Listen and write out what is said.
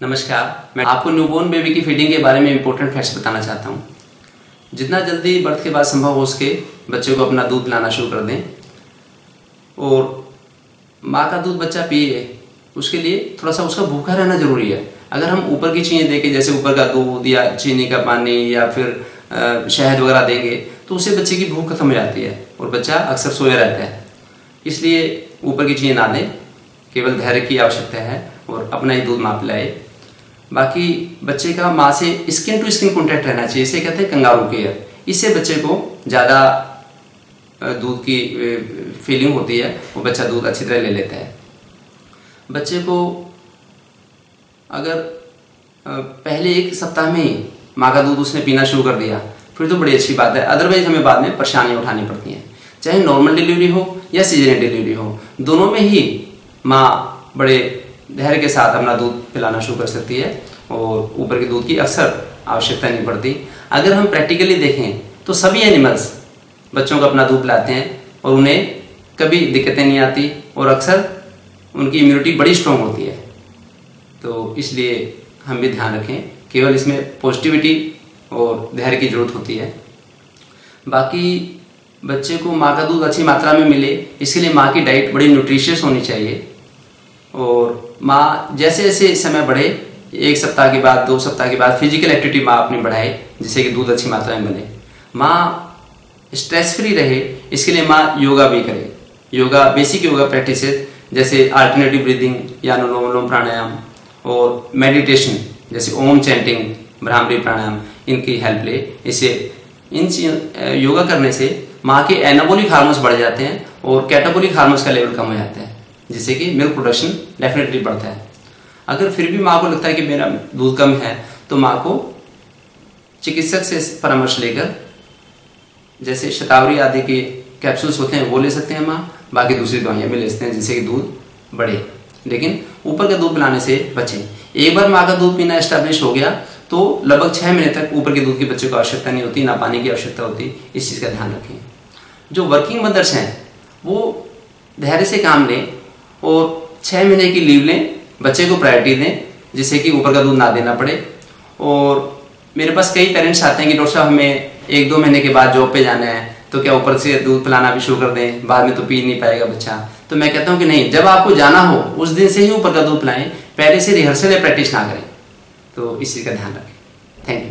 नमस्कार, मैं आपको न्यूबॉर्न बेबी की फीडिंग के बारे में इंपॉर्टेंट फैक्ट्स बताना चाहता हूँ। जितना जल्दी बर्थ के बाद संभव हो सके, बच्चे को अपना दूध पिलाना शुरू कर दें। और माँ का दूध बच्चा पिए, उसके लिए थोड़ा सा उसका भूखा रहना ज़रूरी है। अगर हम ऊपर की चीज़ें देखें, जैसे ऊपर का दूध या चीनी का पानी या फिर शहद वगैरह देंगे तो उससे बच्चे की भूख खत्म हो जाती है और बच्चा अक्सर सोया रहता है। इसलिए ऊपर की चीज़ें ना दें, केवल धैर्य की आवश्यकता है। और अपना ही दूध माँ पिलाए बाकी बच्चे का माँ से स्किन टू स्किन कॉन्टैक्ट रहना चाहिए, इसे कहते हैं कंगारू केयर। इससे बच्चे को ज़्यादा दूध की फीलिंग होती है, वो बच्चा दूध अच्छी तरह ले लेता है। बच्चे को अगर पहले एक सप्ताह में ही माँ का दूध उसने पीना शुरू कर दिया, फिर तो बड़ी अच्छी बात है अदरवाइज़ हमें बाद में परेशानियाँ उठानी पड़ती हैं। चाहे नॉर्मल डिलीवरी हो या सीज़न डिलीवरी हो, दोनों में ही माँ बड़े धैर्य के साथ अपना दूध पिलाना शुरू कर सकती है और ऊपर के दूध की अक्सर आवश्यकता नहीं पड़ती। अगर हम प्रैक्टिकली देखें तो सभी एनिमल्स बच्चों को अपना दूध पिलाते हैं और उन्हें कभी दिक्कतें नहीं आती और अक्सर उनकी इम्यूनिटी बड़ी स्ट्रांग होती है। तो इसलिए हम भी ध्यान रखें, केवल इसमें पॉजिटिविटी और धैर्य की ज़रूरत होती है। बाकी बच्चे को माँ का दूध अच्छी मात्रा में मिले इसके लिए माँ की डाइट बड़ी न्यूट्रिशियस होनी चाहिए। और माँ जैसे जैसे समय बढ़े, एक सप्ताह के बाद, दो सप्ताह के बाद फ़िज़िकल एक्टिविटी माँ अपनी बढ़ाए, जिससे कि दूध अच्छी मात्रा में बने माँ स्ट्रेस फ्री रहे, इसके लिए माँ योगा भी करे। योगा बेसिक योगा प्रैक्टिस जैसे अल्टरनेटिव ब्रीदिंग या अनुलोम विलोम प्राणायाम और मेडिटेशन जैसे ओम चैंटिंग भ्रामरी प्राणायाम, इनकी हेल्प ले। इससे इन योगा करने से माँ के एनाबोलिक हार्मोन्स बढ़ जाते हैं और कैटाबोलिक हार्मोन्स का लेवल कम हो जाता है। जिससे कि मिल्क प्रोडक्शन डेफिनेटली बढ़ता है। अगर फिर भी माँ को लगता है कि मेरा दूध कम है तो माँ को चिकित्सक से परामर्श लेकर, जैसे शतावरी आदि के कैप्सूल्स होते हैं, वो ले सकते हैं माँ। बाकी दूसरी दवाइयाँ भी ले सकते हैं जिससे कि दूध बढ़े। लेकिन ऊपर का दूध पिलाने से बचें। एक बार माँ का दूध पीना इस्टेब्लिश हो गया तो लगभग छः महीने तक ऊपर के दूध के बच्चे को आवश्यकता नहीं होती, ना पानी की आवश्यकता होती। इस चीज़ का ध्यान रखें। जो वर्किंग मदर्स हैं, वो धैर्य से काम लें और छः महीने की लीव लें, बच्चे को प्रायोरिटी दें, जिससे कि ऊपर का दूध ना देना पड़े। और मेरे पास कई पेरेंट्स आते हैं कि डॉक्टर साहब, हमें एक दो महीने के बाद जॉब पे जाना है तो क्या ऊपर से दूध पिलाना भी शुरू कर दें, बाद में तो पी नहीं पाएगा बच्चा। तो मैं कहता हूँ कि नहीं, जब आपको जाना हो, उस दिन से ही ऊपर का दूध पिलाएँ, पहले से रिहर्सल या प्रैक्टिस ना करें। तो इस का ध्यान रखें। Thank you